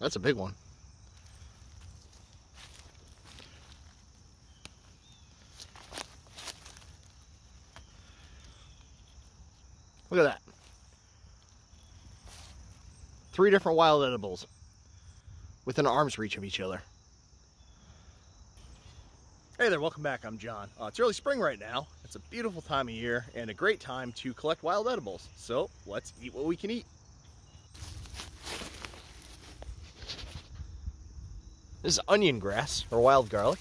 That's a big one. Look at that. Three different wild edibles within arm's reach of each other. Hey there, welcome back. I'm John. Uh, it's early spring right now. It's a beautiful time of year and a great time to collect wild edibles. So let's eat what we can eat. This is onion grass or wild garlic.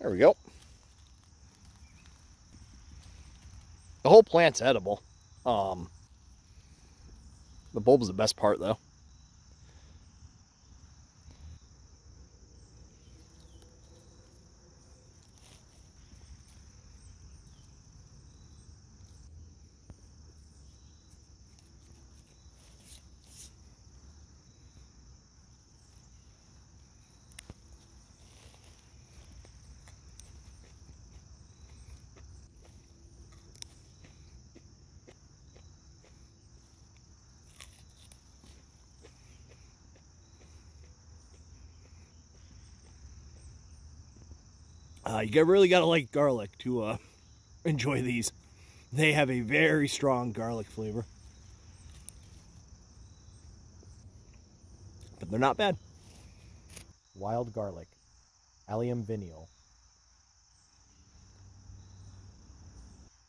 There we go. The whole plant's edible. Um, the bulb is the best part though. Uh, you really got to like garlic to uh, enjoy these. They have a very strong garlic flavor. But they're not bad. Wild garlic, Allium vineale.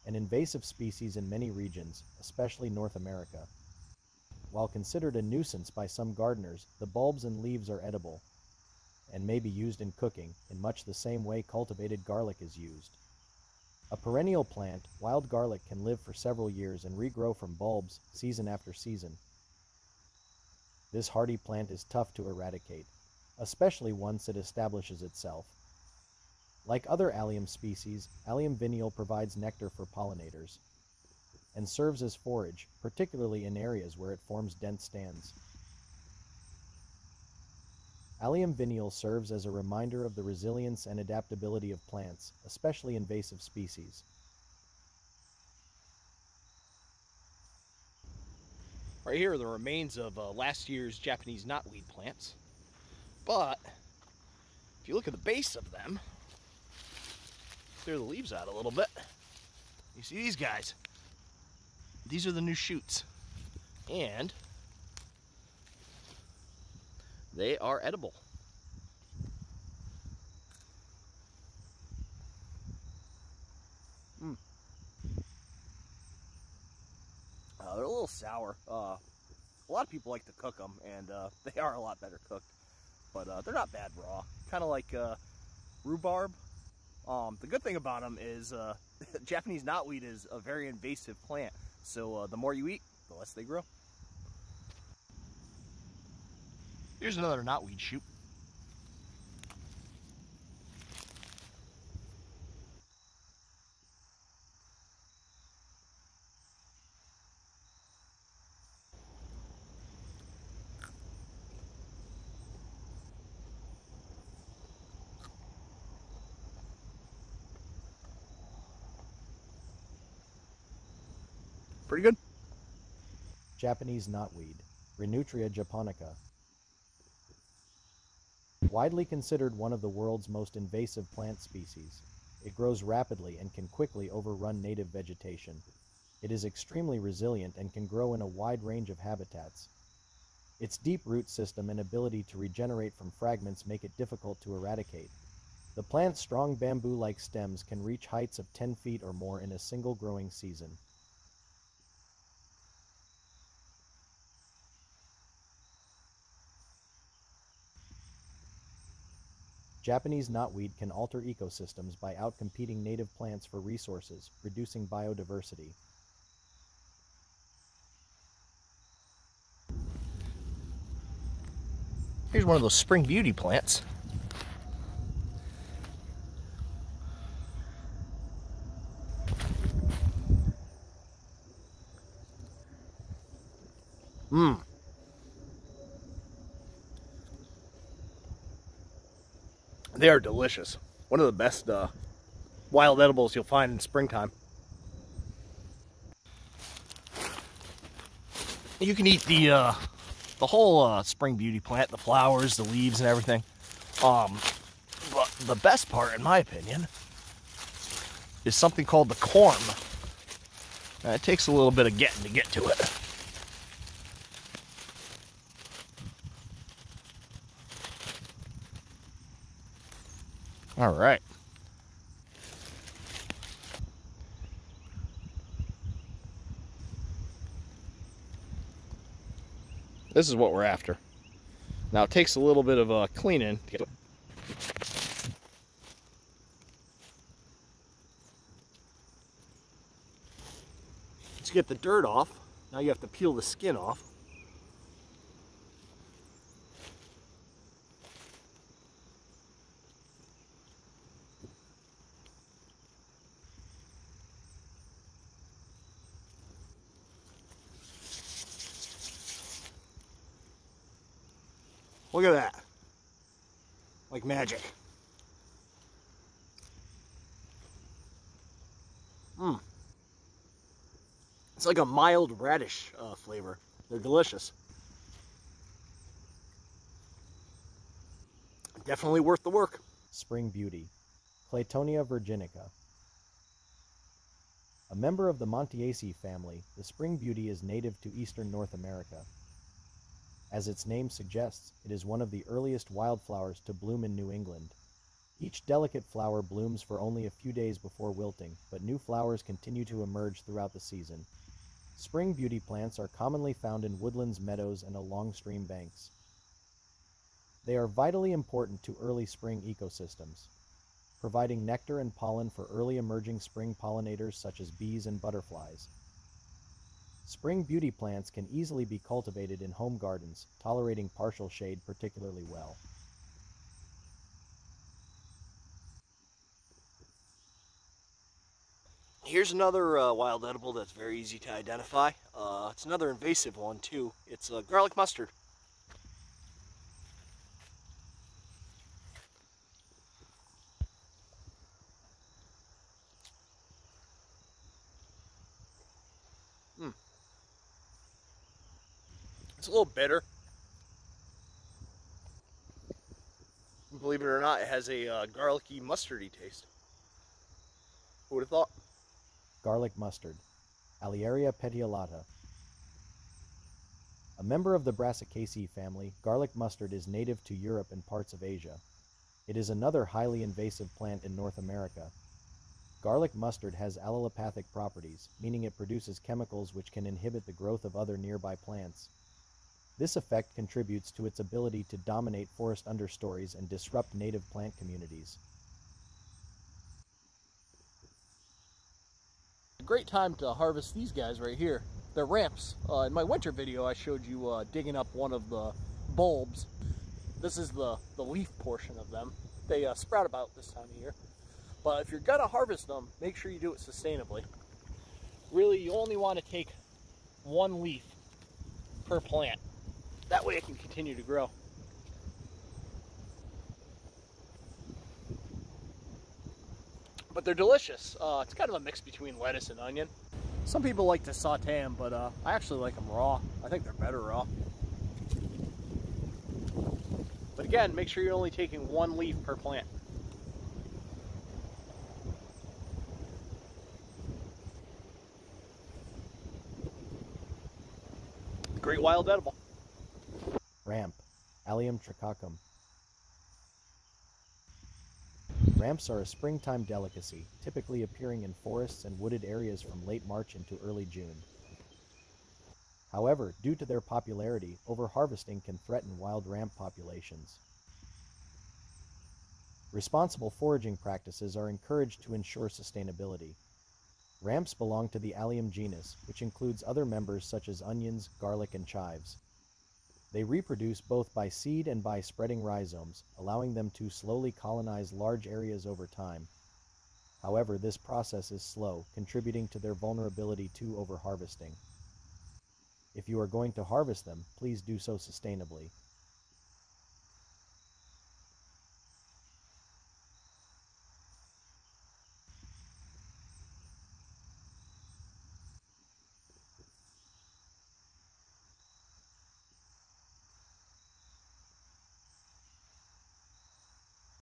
An invasive species in many regions, especially North America. While considered a nuisance by some gardeners, the bulbs and leaves are edible, and may be used in cooking in much the same way cultivated garlic is used. A perennial plant, wild garlic can live for several years and regrow from bulbs season after season. This hardy plant is tough to eradicate, especially once it establishes itself. Like other allium species, Allium vineale provides nectar for pollinators and serves as forage, particularly in areas where it forms dense stands. Allium vineale serves as a reminder of the resilience and adaptability of plants, especially invasive species. Right here are the remains of uh, last year's Japanese knotweed plants. But, if you look at the base of them, clear the leaves out a little bit, you see these guys. These are the new shoots. And they are edible. Mm. Uh, they're a little sour. Uh, a lot of people like to cook them, and uh, they are a lot better cooked. But uh, they're not bad raw. Kind of like uh, rhubarb. Um, the good thing about them is uh, Japanese knotweed is a very invasive plant. So the more you eat, the less they grow. Here's another knotweed shoot. Pretty good. Japanese knotweed, Reynoutria japonica, Widely considered one of the world's most invasive plant species, it grows rapidly and can quickly overrun native vegetation. It is extremely resilient and can grow in a wide range of habitats. Its deep root system and ability to regenerate from fragments make it difficult to eradicate. The plant's strong bamboo-like stems can reach heights of 10 feet or more in a single growing season. Japanese knotweed can alter ecosystems by outcompeting native plants for resources, reducing biodiversity. Here's one of those spring beauty plants. Mmm. They are delicious. One of the best uh, wild edibles you'll find in springtime. You can eat the uh, the whole uh, spring beauty plant, the flowers, the leaves, and everything. Um, but the best part, in my opinion, is something called the corm. It takes a little bit of getting to get to it. All right. This is what we're after. Now it takes a little bit of uh, cleaning to get to get the dirt off, now you have to peel the skin off. Look at that. Like magic. Mmm. It's like a mild radish uh, flavor. They're delicious. Definitely worth the work. Spring Beauty, Claytonia virginica. A member of the Montiaceae family, the Spring Beauty is native to eastern North America. As its name suggests, it is one of the earliest wildflowers to bloom in New England. Each delicate flower blooms for only a few days before wilting, but new flowers continue to emerge throughout the season. Spring beauty plants are commonly found in woodlands, meadows, and along stream banks. They are vitally important to early spring ecosystems, providing nectar and pollen for early emerging spring pollinators such as bees and butterflies. Spring beauty plants can easily be cultivated in home gardens, tolerating partial shade particularly well. Here's another uh, wild edible that's very easy to identify. Uh, it's another invasive one too. It's uh, garlic mustard. It's a little bitter. Believe it or not, it has a uh, garlicky, mustardy taste. Who would have thought? Garlic mustard, Alliaria petiolata. A member of the Brassicaceae family, garlic mustard is native to Europe and parts of Asia. It is another highly invasive plant in North America. Garlic mustard has allelopathic properties, meaning it produces chemicals which can inhibit the growth of other nearby plants. This effect contributes to its ability to dominate forest understories and disrupt native plant communities. A great time to harvest these guys right here. They're ramps. Uh, in my winter video, I showed you uh, digging up one of the bulbs. This is the, the leaf portion of them. They uh, sprout about this time of year. But if you're gonna harvest them, make sure you do it sustainably. Really, you only want to take one leaf per plant. That way it can continue to grow. But they're delicious. Uh, it's kind of a mix between lettuce and onion. Some people like to saute them, but uh, I actually like them raw. I think they're better raw. But again, make sure you're only taking one leaf per plant. Great wild edible. Ramp, Allium tricoccum. Ramps are a springtime delicacy, typically appearing in forests and wooded areas from late March into early June. However, due to their popularity, overharvesting can threaten wild ramp populations. Responsible foraging practices are encouraged to ensure sustainability. Ramps belong to the Allium genus, which includes other members such as onions, garlic, and chives. They reproduce both by seed and by spreading rhizomes, allowing them to slowly colonize large areas over time. However, this process is slow, contributing to their vulnerability to overharvesting. If you are going to harvest them, please do so sustainably.